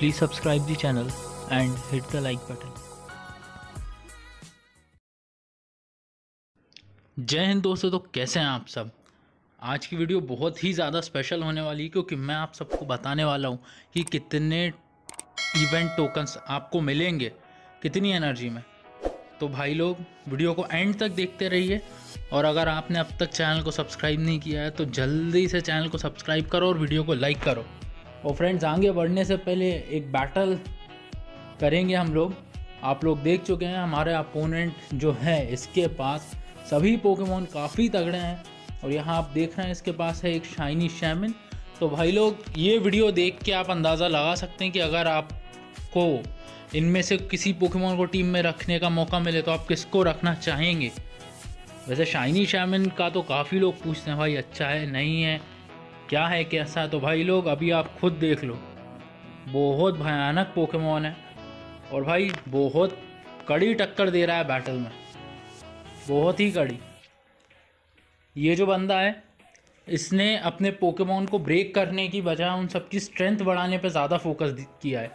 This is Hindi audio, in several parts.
Please subscribe the channel and hit the like button. जय हिंद दोस्तों तो कैसे हैं आप सब? आज की वीडियो बहुत ही ज़्यादा स्पेशल होने वाली है, क्योंकि मैं आप सबको बताने वाला हूँ कि कितने इवेंट टोकन्स आपको मिलेंगे, कितनी एनर्जी में। तो भाई लोग वीडियो को एंड तक देखते रहिए, और अगर आपने अब तक चैनल को सब्सक्राइब नहीं किया है तो जल्दी से चैनल को सब्सक्राइब करो और वीडियो को लाइक करो। और फ्रेंड्स आगे बढ़ने से पहले एक बैटल करेंगे हम लोग। आप लोग देख चुके हैं, हमारे अपोनेंट जो है इसके पास, सभी पोकेमोन काफ़ी तगड़े हैं। और यहाँ आप देख रहे हैं, इसके पास है एक शाइनी शैमिन तो भाई लोग, ये वीडियो देख के आप अंदाज़ा लगा सकते हैं कि अगर आपको इनमें से किसी पोकेमोन को टीम में रखने का मौका मिले तो आप किसको रखना चाहेंगे? वैसे शाइनी शैमिन का तो काफ़ी लोग पूछते हैं, भाई अच्छा है, नहीं है? क्या है कैसा? तो भाई लोग, अभी आप खुद देख लो। बहुत भयानक पोकेमोन है। और भाई, बहुत कड़ी टक्कर दे रहा है बैटल में। बहुत ही कड़ी। ये जो बंदा है, इसने अपने पोकेमोन को ब्रेक करने की बजाय उन सबकी स्ट्रेंथ बढ़ाने पर ज़्यादा फोकस किया है।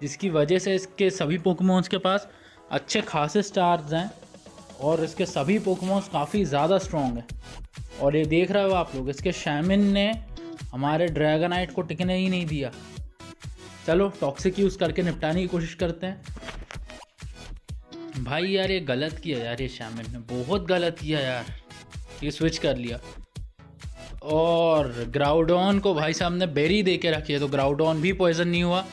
जिसकी वजह से इसके सभी पोकेमोन्स के पास अच्छे खासे स्टार्स हैं और इसके सभी पोकेमोन्स काफ़ी ज़्यादा स्ट्रॉन्ग हैं। और ये देख रहे हो आप लोग, इसके शैमिन ने हमारे ड्रैगनाइट को टिकने ही नहीं दिया। चलो टॉक्सिक यूज़ करके निपटाने की कोशिश करते हैं। भाई यार, ये गलत किया यार, ये शैमिन ने। बहुत गलत किया यार। ये स्विच कर लिया। और ग्राउडॉन को भाई साहब ने बेरी दे के रखी है तो ग्राउडॉन भी पॉइजन नहीं हुआ।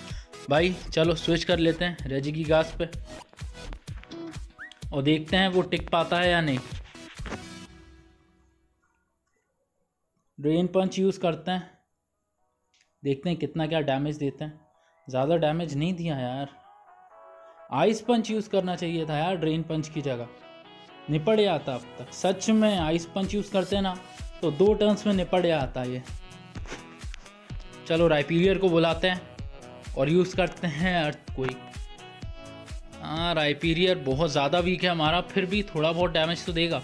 भाई, चलो स्विच कर लेते हैं रेजी की घास पे। और देखते हैं वो टिक पाता है या नहीं। ड्रेन पंच यूज़ करते हैं। देखते हैं कितना क्या डैमेज देते हैं। ज़्यादा डैमेज नहीं दिया यार। आइस पंच यूज़ करना चाहिए था यार ड्रेन पंच की जगह। निपट जाता अब तक। सच में आइस पंच यूज़ करते ना तो दो टर्न्स में निपट जाता ये। चलो राइपीरियर को बुलाते हैं और यूज़ करते हैं अर्थ कोई हाँ राइपीरियर बहुत ज़्यादा वीक है हमारा, फिर भी थोड़ा बहुत डैमेज तो देगा।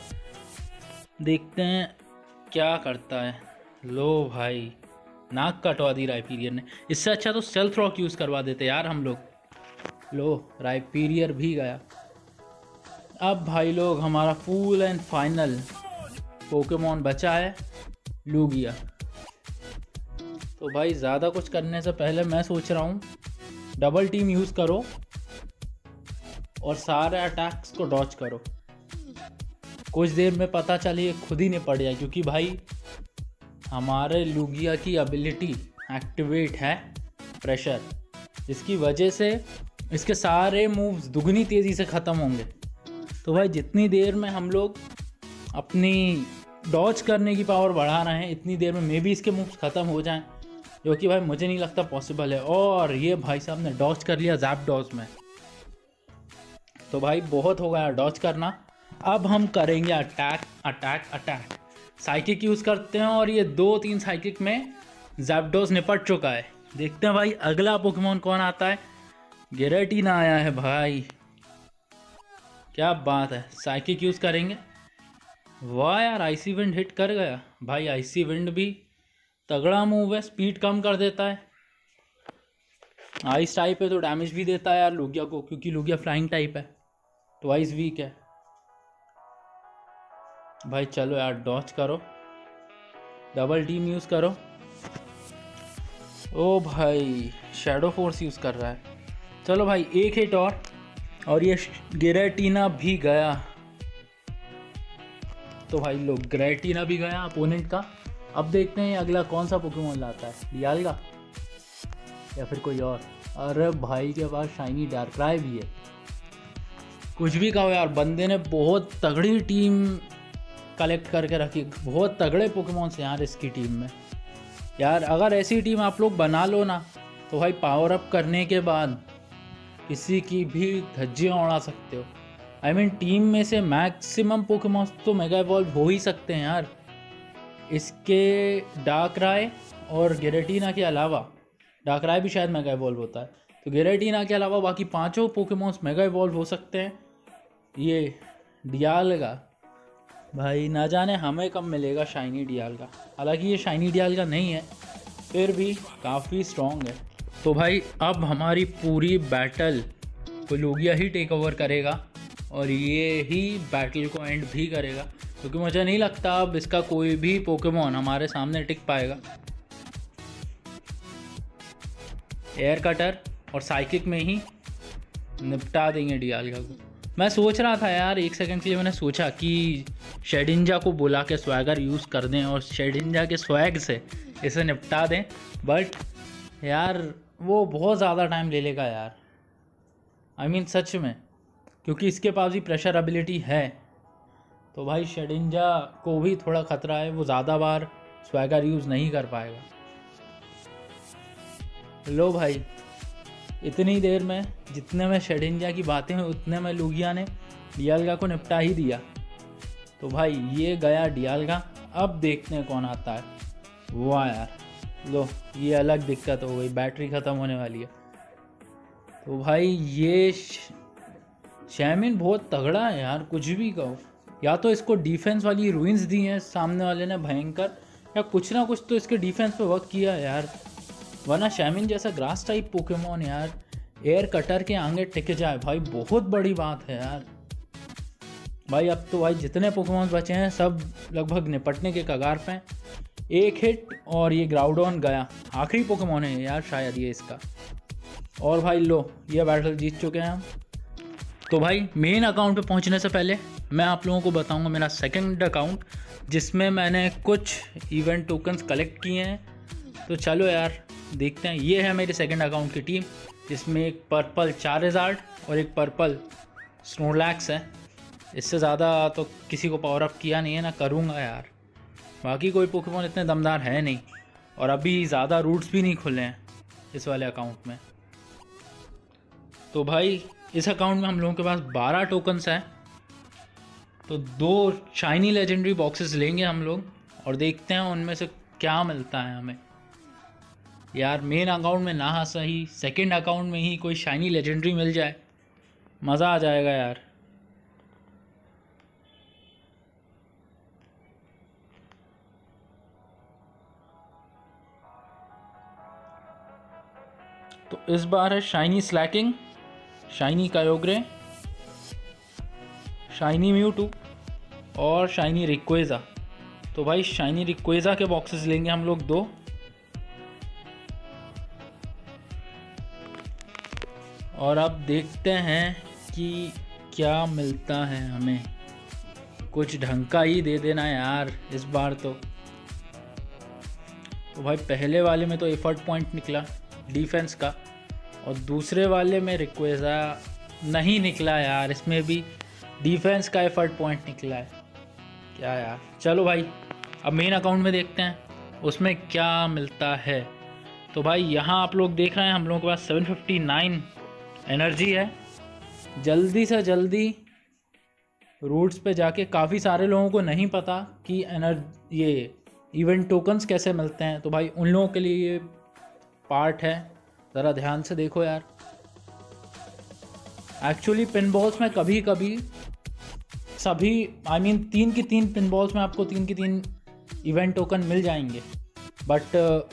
देखते हैं क्या करता है? लो भाई, नाक कटवा दी राइपीरियर ने। इससे अच्छा तो सेल्फ रॉक यूज़ करवा देते यार हम लोग। लो राइपीरियर भी गया। अब भाई लोग, हमारा फुल एंड फाइनल पोकेमोन बचा है लूगिया तो भाई, ज़्यादा कुछ करने से पहले मैं सोच रहा हूँ डबल टीम यूज़ करो और सारे अटैक्स को डॉच करो। कुछ देर में पता चलिए खुद ही नहीं पड़ जाए क्योंकि भाई, हमारे लुगिया की एबिलिटी एक्टिवेट है प्रेशर जिसकी वजह से इसके सारे मूव्स दुगनी तेज़ी से ख़त्म होंगे। तो भाई, जितनी देर में हम लोग अपनी डॉच करने की पावर बढ़ा रहे हैं, इतनी देर में मे भी इसके मूव्स ख़त्म हो जाएँ, जो कि भाई मुझे नहीं लगता पॉसिबल है। और ये भाई साहब ने डॉच कर लिया जैप डॉच में। तो भाई, बहुत हो गया डॉच करना। अब हम करेंगे attack attack attack psychic use करते हैं और ये दो तीन साइकिक में जैपडोज निपट चुका है। देखते हैं भाई, अगला पोकेमोन कौन आता है? गेरेटीना आया है भाई। क्या बात है साइकिक यूज़ करेंगे। वाह यार आईसी विंड हिट कर गया? भाई आईसी विंड भी तगड़ा मूव है स्पीड कम कर देता है। आइस टाइप है तो डैमेज भी देता है यार लुगिया को, क्योंकि लुगिया फ्लाइंग टाइप है ट्वाइस वीक है। भाई चलो यार डॉच करो। डबल टीम यूज़ करो। ओ भाई शेडो फोर्स यूज़ कर रहा है। चलो भाई, एक हिट और। और ये ग्रेटीना भी गया। तो भाई लोग ग्रेटीना भी गया अपोनेंट का। अब देखते हैं अगला कौन सा पोकेमोन लाता है। डियालगा या फिर कोई और? अरे भाई के पास शाइनी डार्कराय भी है। कुछ भी कहो यार, बंदे ने बहुत तगड़ी टीम कलेक्ट करके रखी। बहुत तगड़े पोकेमोन्स हैं यार इसकी टीम में। यार अगर ऐसी टीम आप लोग बना लो ना तो भाई पावर अप करने के बाद किसी की भी धज्जियाँ उड़ा सकते हो। I I mean mean, team में से मैक्सिमम पोकेमोन्स तो मेगा इवॉल्व हो ही सकते हैं यार। इसके डार्क राय और गेरेटीना के अलावा डार्क राय भी शायद मेगा इवॉल्व होता है। तो गेरेटीना के अलावा बाकी पाँचों पोकेमोन्स मेगा इवॉल्व हो सकते हैं। ये डियाल का भाई, ना जाने हमें कब मिलेगा शाइनी डियाल का। हालाँकि ये शाइनी डियाल का नहीं है, फिर भी काफ़ी स्ट्रॉन्ग है। तो भाई, अब हमारी पूरी बैटल को लोगिया ही टेक ओवर करेगा और ये ही बैटल को एंड भी करेगा। क्योंकि तो मुझे नहीं लगता अब इसका कोई भी पोकेमोन हमारे सामने टिक पाएगा। एयर कटर और साइकिक में ही निपटा देंगे डियालगा को। मैं सोच रहा था यार एक सेकंड के लिए मैंने सोचा कि शेडिंजा को बुला के स्वैगर यूज़ कर दें और शेडिंजा के स्वैग से इसे निपटा दें। बट यार वो बहुत ज़्यादा टाइम ले लेगा यार। आई I मीन mean, सच में क्योंकि इसके पास भी प्रेशर एबिलिटी है। तो भाई शेडिंजा को भी थोड़ा ख़तरा है वो ज़्यादा बार स्वैगर यूज़ नहीं कर पाएगा। लो भाई। इतनी देर में जितने में शेडिंजा की बातें हुई, उतने में लुगिया ने डियालगा को निपटा ही दिया। तो भाई, ये गया डियालगा। अब देखते हैं कौन आता है। वाह यार, लो, ये अलग दिक्कत हो गई, बैटरी ख़त्म होने वाली है। तो भाई, ये शैमिन बहुत तगड़ा है यार, कुछ भी कहो। या तो इसको डिफेंस वाली रूइंस दी हैं, सामने वाले ने भयंकर, या कुछ ना कुछ तो इसके डिफेंस पे वर्क किया है यार। वरना शैमिन जैसा ग्रास टाइप पोकेमोन यार, एयर कटर के आगे टिक जाए। भाई, बहुत बड़ी बात है यार। भाई, अब तो भाई जितने पोकेमोन बचे हैं, सब लगभग निपटने के कगार पे एक हिट और ये ग्राउडॉन गया। आखिरी पोकेमोन है यार शायद ये इसका। और भाई लो, ये बैटल जीत चुके हैं हम। तो भाई मेन अकाउंट पे पहुँचने से पहले मैं आप लोगों को बताऊँगा मेरा सेकंड अकाउंट जिसमें मैंने कुछ इवेंट टोकन्स कलेक्ट किए हैं। तो चलो यार, देखते हैं। ये है मेरी सेकंड अकाउंट की टीम जिसमें एक पर्पल चार हज़ार और एक पर्पल स्नोलैक्स है। इससे ज़्यादा तो किसी को पावर अप किया नहीं है, ना करूँगा यार। बाकी कोई पोकेमोन इतने दमदार है नहीं, और अभी ज़्यादा रूट्स भी नहीं खुले हैं इस वाले अकाउंट में। तो भाई, इस अकाउंट में हम लोगों के पास बारह टोकन्स हैं। तो दो शाइनी लेजेंडरी बॉक्सेस लेंगे हम लोग, और देखते हैं उनमें से क्या मिलता है हमें। यार मेन अकाउंट में ना सही सेकंड अकाउंट में ही कोई शाइनी लेजेंडरी मिल जाए। मज़ा आ जाएगा यार। तो इस बार है shiny Slaking shiny Kyogre shiny Mewtwo और शाइनी रिक्वेज़ा तो भाई शाइनी रिक्वेज़ा के बॉक्सेस लेंगे हम लोग दो। और अब देखते हैं कि क्या मिलता है हमें। कुछ ढंग का ही दे देना यार, इस बार तो। तो भाई, पहले वाले में तो एफर्ट पॉइंट निकला डिफेंस का। और दूसरे वाले में रिक्वेजा नहीं निकला यार, इसमें भी डिफेंस का एफर्ट पॉइंट निकला है। क्या यार? चलो भाई, अब मेन अकाउंट में देखते हैं, उसमें क्या मिलता है। तो भाई, यहाँ आप लोग देख रहे हैं, हम लोगों के पास 759 एनर्जी है। जल्दी से जल्दी रूट्स पे जाके काफ़ी सारे लोगों को नहीं पता कि एनर ये इवेंट टोकन्स कैसे मिलते हैं। तो भाई उन लोगों के लिए ये पार्ट है। ज़रा ध्यान से देखो यार। एक्चुअली पिन बॉल्स में कभी कभी सभी आई I मीन mean, तीन की तीन पिन बॉल्स में आपको तीन की तीन इवेंट टोकन मिल जाएँगे। बट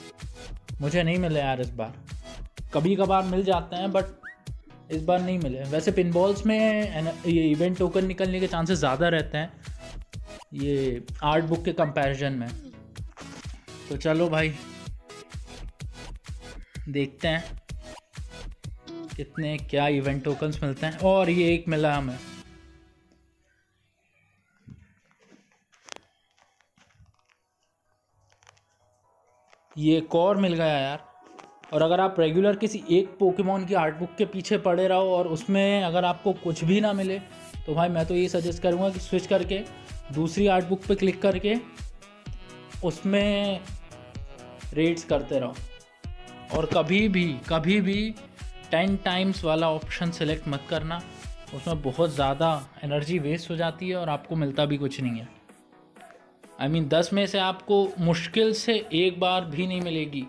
मुझे नहीं मिले यार इस बार। कभी कभार मिल जाते हैं बट इस बार नहीं मिले। वैसे पिन बॉल्स में ये इवेंट टोकन निकलने के चांसेस ज़्यादा रहते हैं। ये आर्ट बुक के कंपैरिजन में। तो चलो भाई, देखते हैं कितने, क्या इवेंट टोकन्स मिलते हैं। और ये एक मिला हमें। ये एक और मिल गया यार। और अगर आप रेगुलर किसी एक पोकेमोन की आर्ट बुक के पीछे पड़े रहो और उसमें अगर आपको कुछ भी ना मिले तो भाई मैं तो ये सजेस्ट करूँगा कि स्विच करके दूसरी आर्ट बुक पे क्लिक करके उसमें रेट्स करते रहो। और कभी भी कभी भी टेन टाइम्स वाला ऑप्शन सेलेक्ट मत करना। उसमें बहुत ज़्यादा एनर्जी वेस्ट हो जाती है और आपको मिलता भी कुछ नहीं है। आई मीन दस में से आपको मुश्किल से एक बार भी नहीं मिलेगी।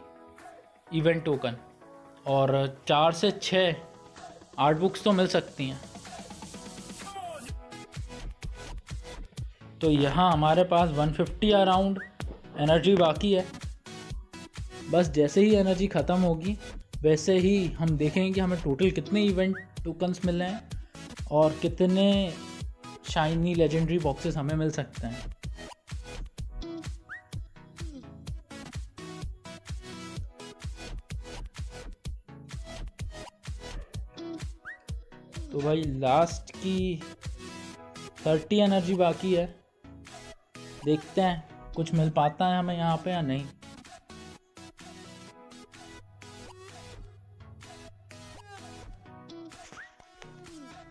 इवेंट टोकन और चार से छः आर्ट बुक्स तो मिल सकती हैं। तो यहाँ हमारे पास 150 अराउंड एनर्जी बाकी है। बस जैसे ही एनर्जी ख़त्म होगी, वैसे ही हम देखेंगे कि हमें टोटल कितने इवेंट टोकन्स मिल रहे हैं और कितने शाइनी लेजेंडरी बॉक्सेस हमें मिल सकते हैं। तो भाई लास्ट की थर्टी एनर्जी बाकी है। देखते हैं, कुछ मिल पाता है हमें यहाँ पे या नहीं।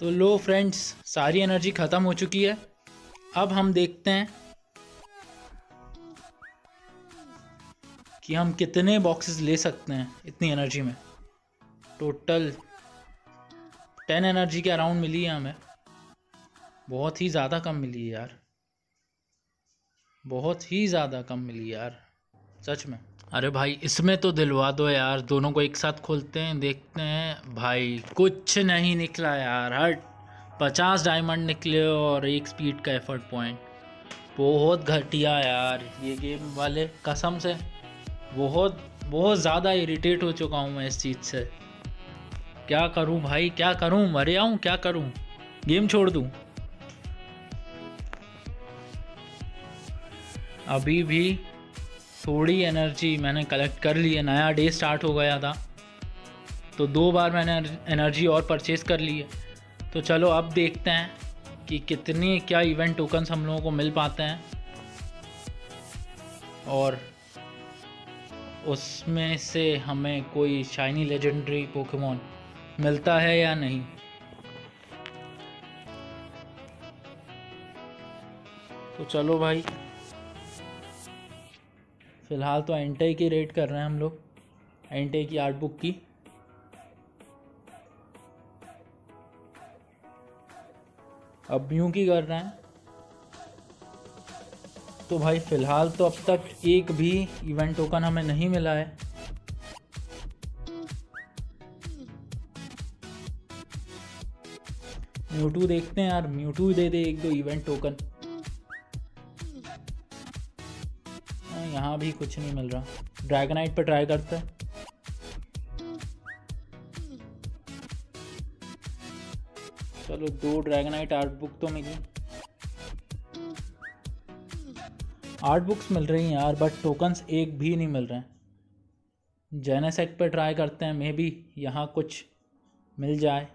तो लो फ्रेंड्स सारी एनर्जी ख़त्म हो चुकी है। अब हम देखते हैं कि हम कितने बॉक्सेस ले सकते हैं इतनी एनर्जी में। टोटल टेन एनर्जी के अराउंड मिली है हमें। बहुत ही ज़्यादा कम मिली है यार। बहुत ही ज़्यादा कम मिली यार, सच में। अरे भाई, इसमें तो दिलवा दो यार। दोनों को एक साथ खोलते हैं, देखते हैं। भाई, कुछ नहीं निकला यार। हर पचास डायमंड निकले और एक स्पीड का एफर्ट पॉइंट बहुत घटिया यार। ये गेम वाले कसम से बहुत बहुत ज़्यादा इरिटेट हो चुका हूँ मैं इस चीज़ से। क्या करूँ भाई? क्या करूँ? मरे आऊँ, क्या करूँ? गेम छोड़ दूँ? अभी भी थोड़ी एनर्जी मैंने कलेक्ट कर ली है। नया डे स्टार्ट हो गया था। तो दो बार मैंने एनर्जी और परचेज़ कर ली है। तो चलो अब देखते हैं कि कितने, क्या इवेंट टोकन्स हम लोगों को मिल पाते हैं। और उसमें से हमें कोई शाइनी लेजेंडरी पोकेमोन मिलता है या नहीं? तो चलो भाई। फ़िलहाल तो एंटे की रेट कर रहे हैं हम लोग। एंटे की आर्ट बुक की। अब यूँ की कर रहे हैं। तो भाई, फ़िलहाल तो अब तक एक भी इवेंट टोकन हमें नहीं मिला है। म्यूटू देखते हैं यार। म्यूटू दे दे एक दो इवेंट टोकन यहाँ भी कुछ नहीं मिल रहा। ड्रैगनाइट पर ट्राई करते हैं। चलो, दो ड्रैगनाइट आर्ट बुक तो मिली। आर्ट बुक्स मिल रही हैं यार बट टोकन्स एक भी नहीं मिल रहे हैं। जेनेसेक पे ट्राई करते हैं मे बी यहाँ कुछ मिल जाए।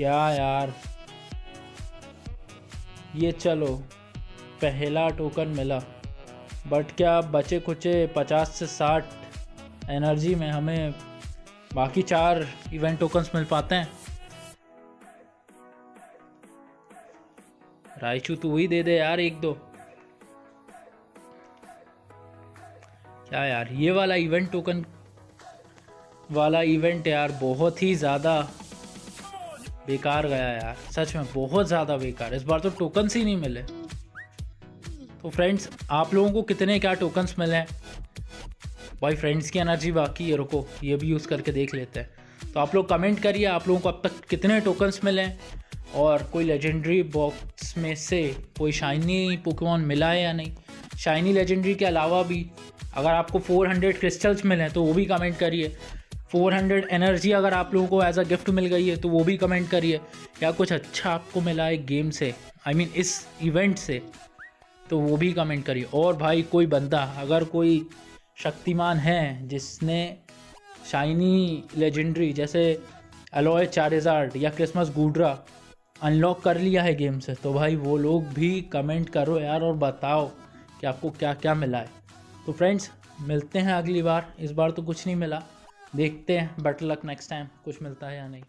क्या यार? ये चलो, पहला टोकन मिला। बट क्या बचे कुचे पचास से साठ एनर्जी में हमें बाकी चार इवेंट टोकन्स मिल पाते हैं? रायचू, तू ही दे दे यार एक दो। क्या यार, ये वाला इवेंट टोकन वाला इवेंट यार बहुत ही ज़्यादा बेकार गया यार। सच में बहुत ज़्यादा बेकार इस बार तो टोकन्स ही नहीं मिले। तो फ्रेंड्स आप लोगों को कितने क्या टोकन्स मिले हैं? भाई फ्रेंड्स की एनर्जी बाकी है, रुको, ये भी यूज़ करके देख लेते हैं। तो आप लोग कमेंट करिए, आप लोगों को अब तक कितने टोकन्स मिले हैं? और कोई लेजेंडरी बॉक्स में से कोई शाइनी पोकेमॉन मिला है या नहीं? शाइनी लेजेंडरी के अलावा भी अगर आपको 400 क्रिस्टल्स मिले हैं तो वो भी कमेंट करिए। 400 एनर्जी अगर आप लोगों को एज अ गिफ्ट मिल गई है तो वो भी कमेंट करिए। या कुछ अच्छा आपको मिला है गेम से आई I मीन mean, इस इवेंट से तो वो भी कमेंट करिए। और भाई कोई बंदा अगर कोई शक्तिमान है जिसने शाइनी लेजेंडरी जैसे अलॉय चारेजार्ड या क्रिसमस गुड्रा अनलॉक कर लिया है गेम से तो भाई वो लोग भी कमेंट करो यार और बताओ कि आपको क्या क्या मिला है। तो फ्रेंड्स मिलते हैं अगली बार। इस बार तो कुछ नहीं मिला। देखते हैं बट लक नेक्स्ट टाइम कुछ मिलता है या नहीं।